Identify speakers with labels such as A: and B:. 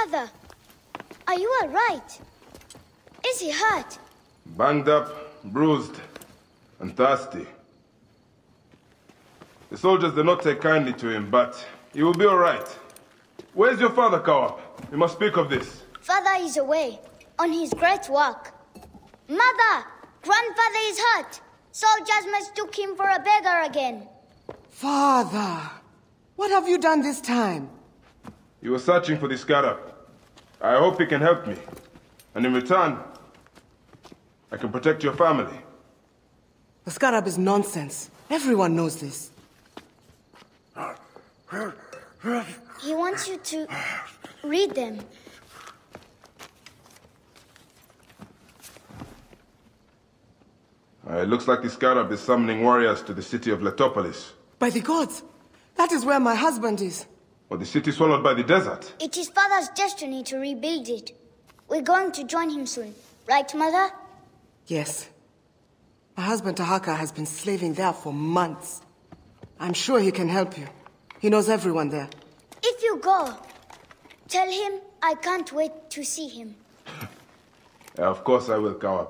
A: Father, are you alright? Is he hurt?
B: Banged up, bruised, and thirsty. The soldiers did not take kindly to him, but he will be alright. Where's your father, Kawap? We must speak of this.
A: Father is away, on his great work. Mother! Grandfather is hurt! Soldiers mistook him for a beggar again.
C: Father, what have you done this time?
B: You were searching for the scarab. I hope he can help me. And in return, I can protect your family.
C: The scarab is nonsense. Everyone knows this.
A: He wants you to read them.
B: Uh, it looks like the scarab is summoning warriors to the city of Letopolis.
C: By the gods! That is where my husband is.
B: Or the city swallowed by the desert.
A: It is Father's destiny to rebuild it. We're going to join him soon. Right, Mother?
C: Yes. My husband Taharqa has been slaving there for months. I'm sure he can help you. He knows everyone there.
A: If you go, tell him I can't wait to see him.
B: Of course I will, Kawap.